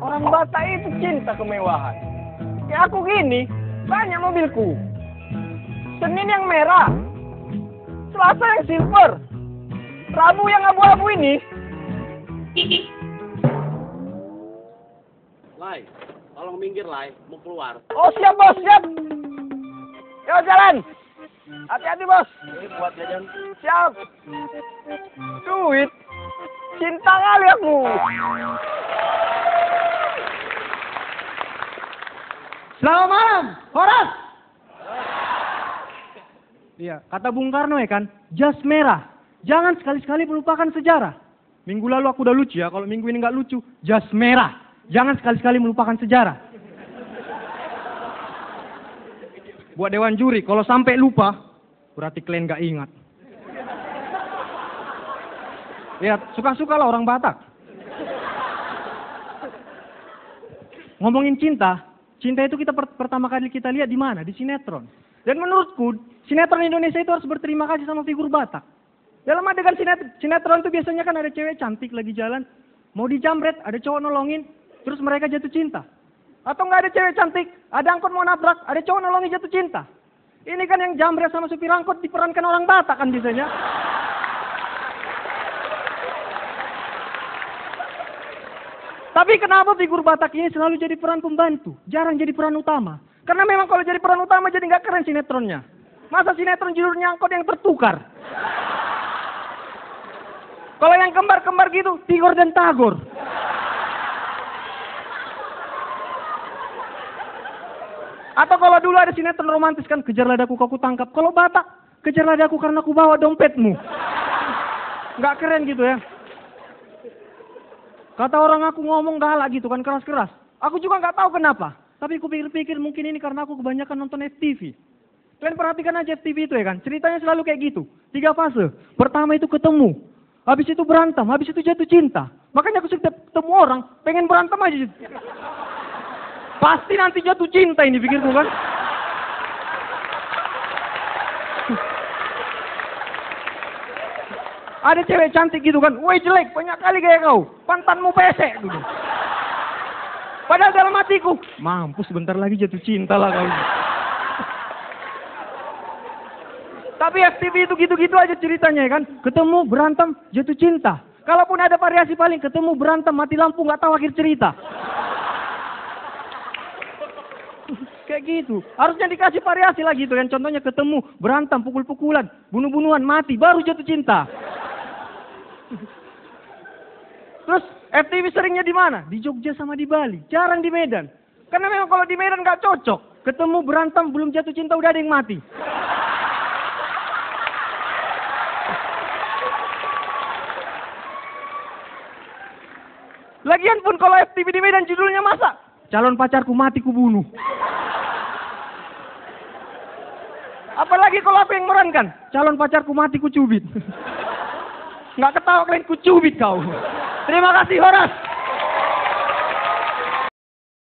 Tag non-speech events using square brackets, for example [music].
Orang Batak itu cinta kemewahan. Ya aku gini, banyak mobilku. Senin yang merah, Selasa yang silver, Rabu yang abu-abu ini. Lai, tolong minggir Lai, mau keluar. Oh siap bos, siap. Yo jalan. Hati-hati bos. Ini buat jajan. Siap. Duit. Cinta kali aku. Selamat malam, Horas. Iya, kata Bung Karno ya kan, jas merah. Jangan sekali-sekali melupakan sejarah. Minggu lalu aku udah lucu ya, kalau minggu ini nggak lucu, jas merah. Jangan sekali-sekali melupakan sejarah. Buat Dewan Juri, kalau sampai lupa, berarti kalian nggak ingat. Ya, suka-suka lah orang Batak. Ngomongin cinta, cinta itu kita per- pertama kali kita lihat di mana? Di sinetron. Dan menurutku, sinetron Indonesia itu harus berterima kasih sama figur Batak. Dalam adegan sinet- sinetron itu biasanya kan ada cewek cantik lagi jalan, mau dijamret, ada cowok nolongin, terus mereka jatuh cinta. Atau nggak ada cewek cantik, ada angkot mau nabrak, ada cowok nolongin jatuh cinta. Ini kan yang jambret sama supir angkot diperankan orang Batak kan biasanya. Tapi kenapa figur Batak ini selalu jadi peran pembantu, jarang jadi peran utama? Karena memang kalau jadi peran utama jadi nggak keren sinetronnya. Masa sinetron judulnya angkot yang tertukar? Kalau yang kembar-kembar gitu, Tigor dan Tagor. Atau kalau dulu ada sinetron romantis kan, kejar ladaku kau tangkap. Kalau Batak, kejar ladaku karena aku bawa dompetmu. Nggak keren gitu ya. Kata orang aku ngomong galak gitu kan keras-keras. Aku juga nggak tahu kenapa. Tapi aku pikir-pikir mungkin ini karena aku kebanyakan nonton FTV. Kalian perhatikan aja FTV itu ya kan. Ceritanya selalu kayak gitu. Tiga fase. Pertama itu ketemu. Habis itu berantem. Habis itu jatuh cinta. Makanya aku setiap ketemu orang pengen berantem aja. Pasti nanti jatuh cinta ini pikirku kan. Ada cewek cantik gitu kan, woi jelek, banyak kali kayak kau, pantanmu pesek gitu. Padahal dalam hatiku, mampus sebentar lagi jatuh cinta lah kau. Tapi FTV itu gitu-gitu aja ceritanya ya kan, ketemu berantem jatuh cinta. Kalaupun ada variasi paling ketemu berantem mati lampu nggak tahu akhir cerita. Kayak gitu. Harusnya dikasih variasi lagi gitu kan. Contohnya ketemu, berantem, pukul-pukulan, bunuh-bunuhan, mati, baru jatuh cinta. [laughs] Terus FTV seringnya di mana? Di Jogja sama di Bali. Jarang di Medan. Karena memang kalau di Medan nggak cocok. Ketemu berantem belum jatuh cinta udah ada yang mati. [laughs] Lagian pun kalau FTV di Medan judulnya masa calon pacarku mati ku bunuh. [laughs] Apalagi kalau apa yang merankan calon pacarku mati ku cubit. Nggak ketawa kalian ku cubit kau. Terima kasih Horas.